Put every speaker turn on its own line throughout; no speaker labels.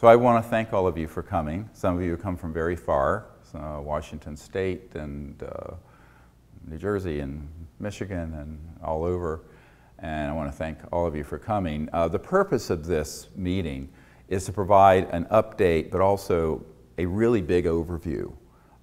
So I want to thank all of you for coming. Some of you come from very far, uh, Washington State and uh, New Jersey and Michigan and all over. And I want to thank all of you for coming. Uh, the purpose of this meeting is to provide an update, but also a really big overview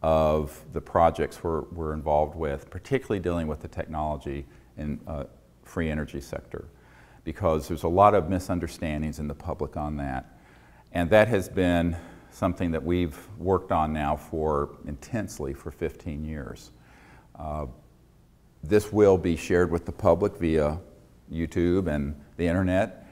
of the projects we're, we're involved with, particularly dealing with the technology in uh, free energy sector, because there's a lot of misunderstandings in the public on that. And that has been something that we've worked on now for intensely for 15 years. Uh, this will be shared with the public via YouTube and the internet.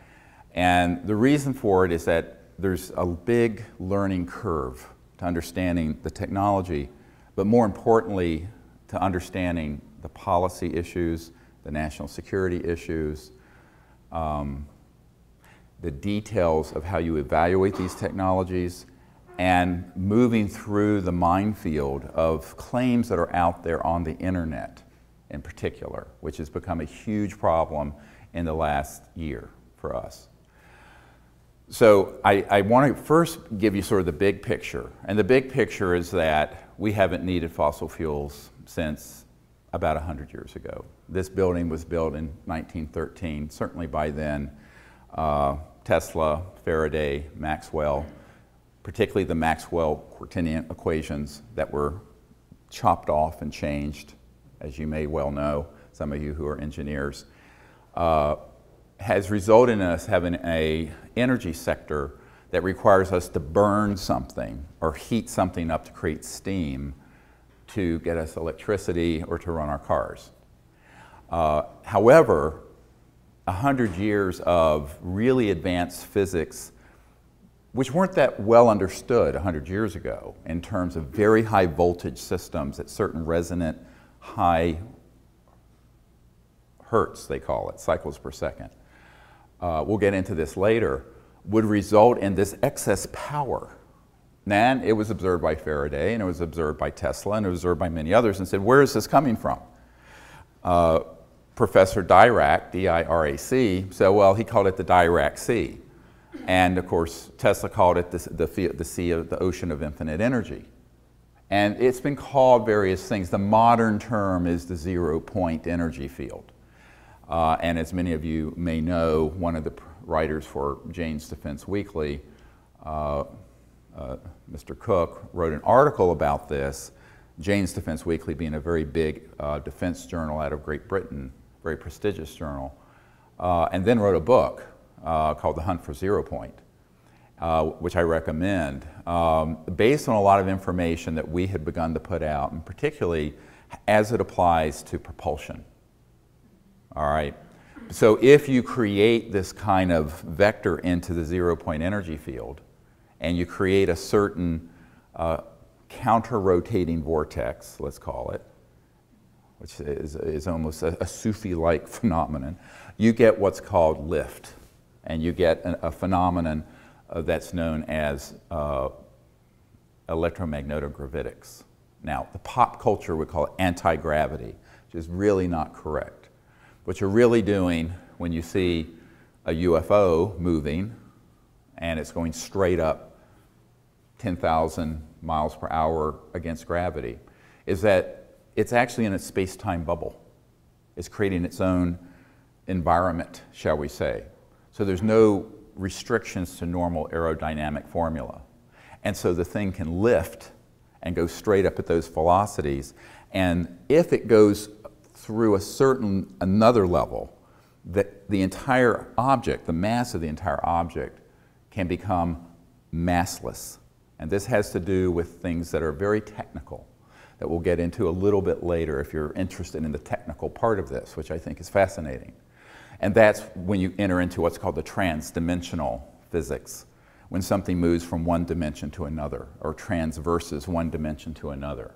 And the reason for it is that there's a big learning curve to understanding the technology, but more importantly, to understanding the policy issues, the national security issues, um, the details of how you evaluate these technologies, and moving through the minefield of claims that are out there on the internet in particular, which has become a huge problem in the last year for us. So I, I want to first give you sort of the big picture. And the big picture is that we haven't needed fossil fuels since about 100 years ago. This building was built in 1913. Certainly by then, uh, Tesla, Faraday, Maxwell, particularly the Maxwell quaternion equations that were chopped off and changed, as you may well know, some of you who are engineers, uh, has resulted in us having a energy sector that requires us to burn something or heat something up to create steam to get us electricity or to run our cars. Uh, however, 100 years of really advanced physics, which weren't that well understood 100 years ago in terms of very high voltage systems at certain resonant high hertz, they call it, cycles per second. Uh, we'll get into this later, would result in this excess power and it was observed by Faraday, and it was observed by Tesla, and it was observed by many others, and said, where is this coming from? Uh, Professor Dirac, D-I-R-A-C, said, well, he called it the Dirac Sea. And of course, Tesla called it the, the, the sea of the ocean of infinite energy. And it's been called various things. The modern term is the zero point energy field. Uh, and as many of you may know, one of the writers for Jane's Defense Weekly, uh, uh, Mr. Cook wrote an article about this, Jane's Defense Weekly being a very big uh, defense journal out of Great Britain, very prestigious journal, uh, and then wrote a book uh, called The Hunt for Zero Point, uh, which I recommend, um, based on a lot of information that we had begun to put out, and particularly as it applies to propulsion. All right. So if you create this kind of vector into the zero point energy field, and you create a certain uh, counter-rotating vortex, let's call it, which is, is almost a, a Sufi-like phenomenon, you get what's called lift. And you get a, a phenomenon uh, that's known as uh, electromagnetogravitics. Now, the pop culture would call it anti-gravity, which is really not correct. What you're really doing when you see a UFO moving and it's going straight up 10,000 miles per hour against gravity is that it's actually in a space-time bubble. It's creating its own environment, shall we say. So there's no restrictions to normal aerodynamic formula. And so the thing can lift and go straight up at those velocities. And if it goes through a certain another level, that the entire object, the mass of the entire object, can become massless. And this has to do with things that are very technical that we'll get into a little bit later if you're interested in the technical part of this, which I think is fascinating. And that's when you enter into what's called the transdimensional physics, when something moves from one dimension to another, or transverses one dimension to another.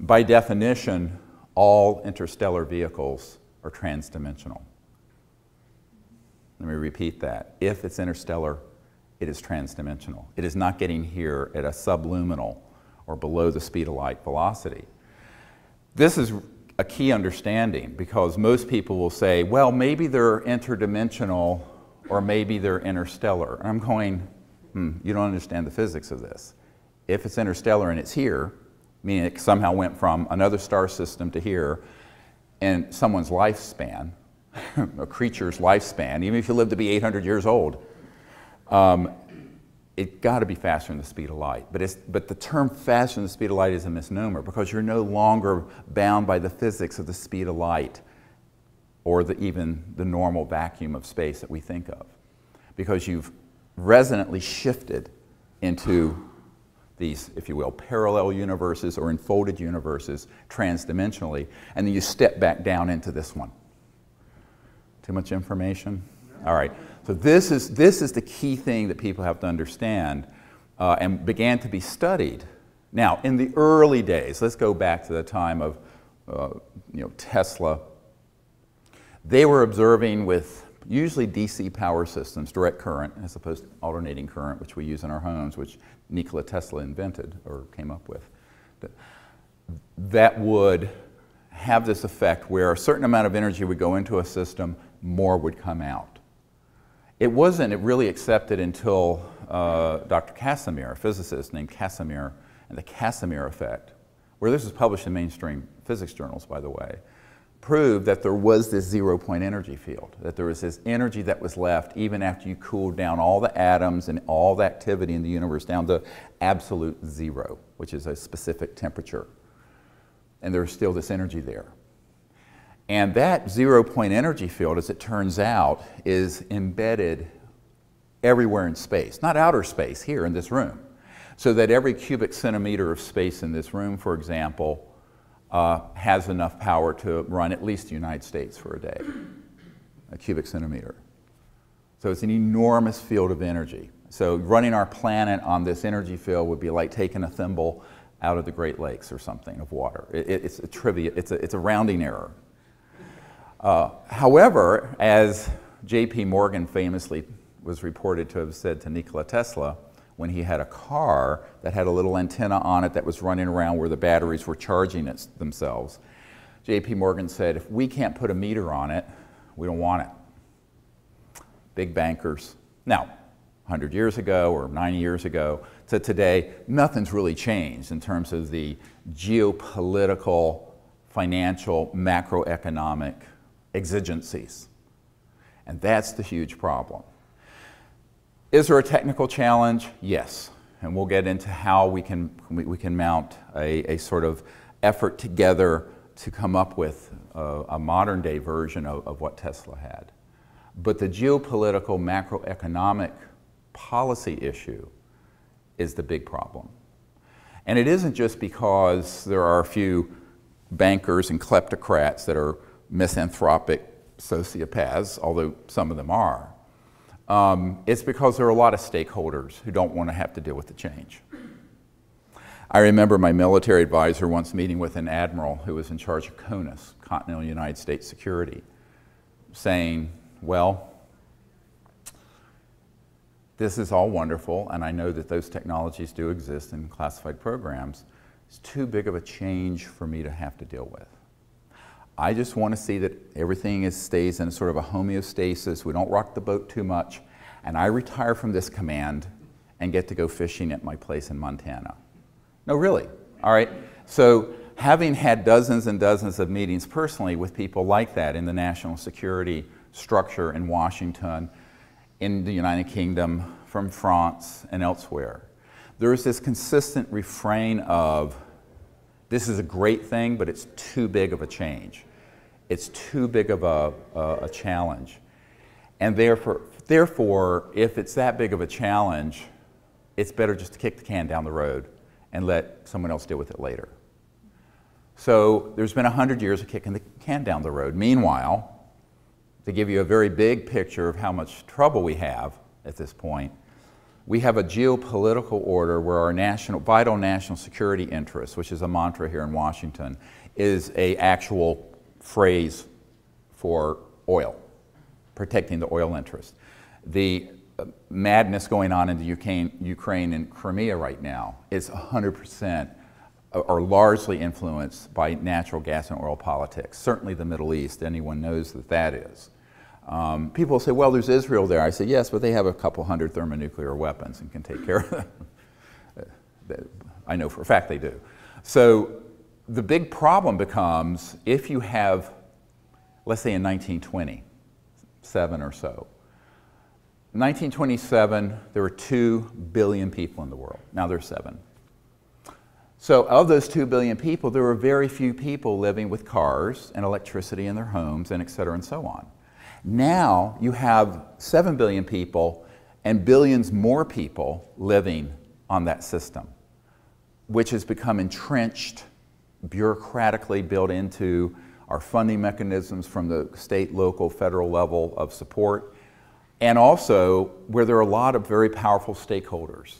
By definition, all interstellar vehicles are transdimensional. Let me repeat that. If it's interstellar, it is transdimensional. It is not getting here at a subluminal or below the speed of light velocity. This is a key understanding because most people will say, well, maybe they're interdimensional or maybe they're interstellar. And I'm going, hmm, you don't understand the physics of this. If it's interstellar and it's here, meaning it somehow went from another star system to here, and someone's lifespan, a creature's lifespan, even if you live to be 800 years old, um, it got to be faster than the speed of light. But, but the term faster than the speed of light is a misnomer because you're no longer bound by the physics of the speed of light or the, even the normal vacuum of space that we think of. Because you've resonantly shifted into these, if you will, parallel universes or enfolded universes transdimensionally, and then you step back down into this one. Too much information? All right. So this is, this is the key thing that people have to understand uh, and began to be studied. Now, in the early days, let's go back to the time of uh, you know, Tesla. They were observing with usually DC power systems, direct current, as opposed to alternating current, which we use in our homes, which Nikola Tesla invented or came up with. That would have this effect where a certain amount of energy would go into a system, more would come out. It wasn't it really accepted until uh, Dr. Casimir, a physicist named Casimir, and the Casimir effect, where this was published in mainstream physics journals, by the way, proved that there was this zero point energy field, that there was this energy that was left even after you cooled down all the atoms and all the activity in the universe down to absolute zero, which is a specific temperature. And there's still this energy there. And that zero point energy field, as it turns out, is embedded everywhere in space, not outer space here in this room. So that every cubic centimeter of space in this room, for example, uh, has enough power to run at least the United States for a day, a cubic centimeter. So it's an enormous field of energy. So running our planet on this energy field would be like taking a thimble out of the Great Lakes or something of water. It, it's a trivia, it's a, it's a rounding error. Uh, however, as J.P. Morgan famously was reported to have said to Nikola Tesla, when he had a car that had a little antenna on it that was running around where the batteries were charging it themselves, J.P. Morgan said, if we can't put a meter on it, we don't want it. Big bankers. Now, 100 years ago or 90 years ago to today, nothing's really changed in terms of the geopolitical, financial, macroeconomic exigencies. And that's the huge problem. Is there a technical challenge? Yes. And we'll get into how we can, we, can mount a, a sort of effort together to come up with a, a modern day version of, of what Tesla had. But the geopolitical, macroeconomic policy issue is the big problem. And it isn't just because there are a few bankers and kleptocrats that are misanthropic sociopaths, although some of them are. Um, it's because there are a lot of stakeholders who don't want to have to deal with the change. I remember my military advisor once meeting with an admiral who was in charge of CONUS, Continental United States Security, saying, well, this is all wonderful, and I know that those technologies do exist in classified programs. It's too big of a change for me to have to deal with. I just want to see that everything is, stays in sort of a homeostasis. We don't rock the boat too much. And I retire from this command and get to go fishing at my place in Montana. No, really. All right. So, having had dozens and dozens of meetings personally with people like that in the national security structure in Washington, in the United Kingdom, from France, and elsewhere, there is this consistent refrain of this is a great thing, but it's too big of a change. It's too big of a, a, a challenge. And therefore, therefore, if it's that big of a challenge, it's better just to kick the can down the road and let someone else deal with it later. So there's been 100 years of kicking the can down the road. Meanwhile, to give you a very big picture of how much trouble we have at this point, we have a geopolitical order where our national, vital national security interests, which is a mantra here in Washington, is a actual phrase for oil, protecting the oil interest. The uh, madness going on in the Ukraine, Ukraine and Crimea right now is 100% uh, or largely influenced by natural gas and oil politics. Certainly the Middle East, anyone knows that that is. Um, people say, well, there's Israel there. I say, yes, but they have a couple hundred thermonuclear weapons and can take care of them. I know for a fact they do. So the big problem becomes if you have, let's say in 1927 or so. 1927, there were 2 billion people in the world. Now there's 7. So, of those 2 billion people, there were very few people living with cars and electricity in their homes, and et cetera, and so on. Now you have 7 billion people and billions more people living on that system, which has become entrenched, bureaucratically built into our funding mechanisms from the state, local, federal level of support, and also where there are a lot of very powerful stakeholders.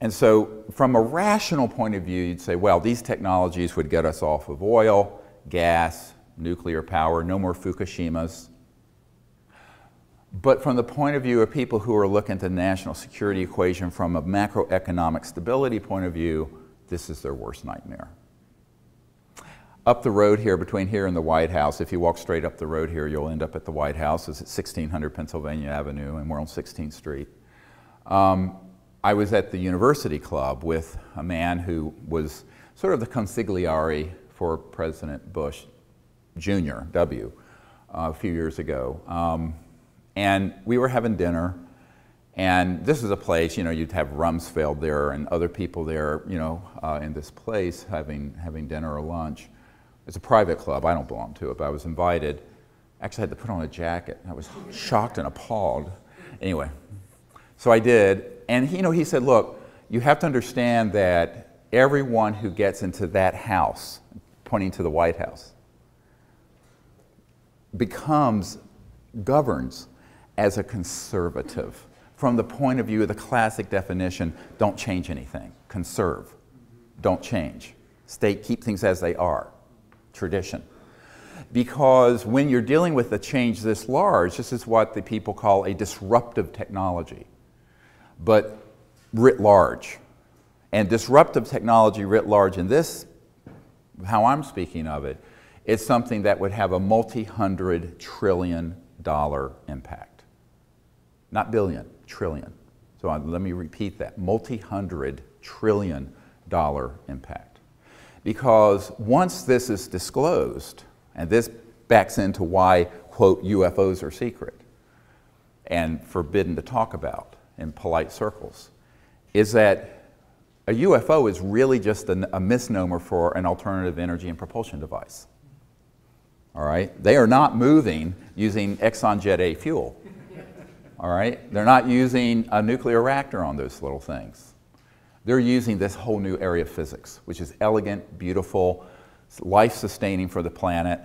And so, from a rational point of view, you'd say, well, these technologies would get us off of oil, gas, nuclear power, no more Fukushimas. But from the point of view of people who are looking at the national security equation from a macroeconomic stability point of view, this is their worst nightmare. Up the road here, between here and the White House, if you walk straight up the road here, you'll end up at the White House. It's at 1600 Pennsylvania Avenue, and we're on 16th Street. Um, I was at the University Club with a man who was sort of the consigliere for President Bush Jr., W, uh, a few years ago. Um, and we were having dinner, and this is a place, you know, you'd have Rumsfeld there and other people there, you know, uh, in this place having, having dinner or lunch. It's a private club. I don't belong to it, but I was invited. Actually, I had to put on a jacket. I was shocked and appalled. Anyway, so I did. And, he, you know, he said, look, you have to understand that everyone who gets into that house, pointing to the White House, becomes, governs as a conservative. From the point of view of the classic definition, don't change anything. Conserve. Don't change. Stay, keep things as they are. Tradition. Because when you're dealing with a change this large, this is what the people call a disruptive technology, but writ large. And disruptive technology writ large in this, how I'm speaking of it, is something that would have a multi hundred trillion dollar impact not billion, trillion. So uh, let me repeat that multi hundred trillion dollar impact. Because once this is disclosed, and this backs into why, quote, UFOs are secret and forbidden to talk about in polite circles, is that a UFO is really just a, a misnomer for an alternative energy and propulsion device. All right? They are not moving using Exxon Jet A fuel all right? They're not using a nuclear reactor on those little things. They're using this whole new area of physics, which is elegant, beautiful, life sustaining for the planet.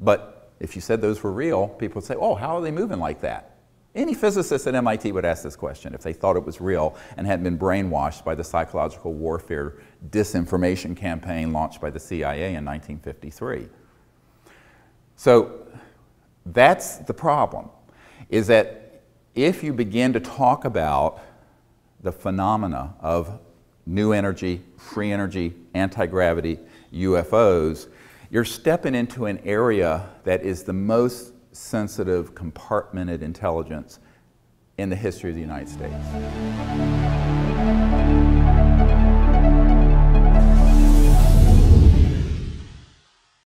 But if you said those were real, people would say, oh, how are they moving like that? Any physicist at MIT would ask this question if they thought it was real and had been brainwashed by the psychological warfare disinformation campaign launched by the CIA in 1953. So that's the problem is that if you begin to talk about the phenomena of new energy, free energy, anti gravity, UFOs, you're stepping into an area that is the most sensitive, compartmented intelligence in the history of the United States.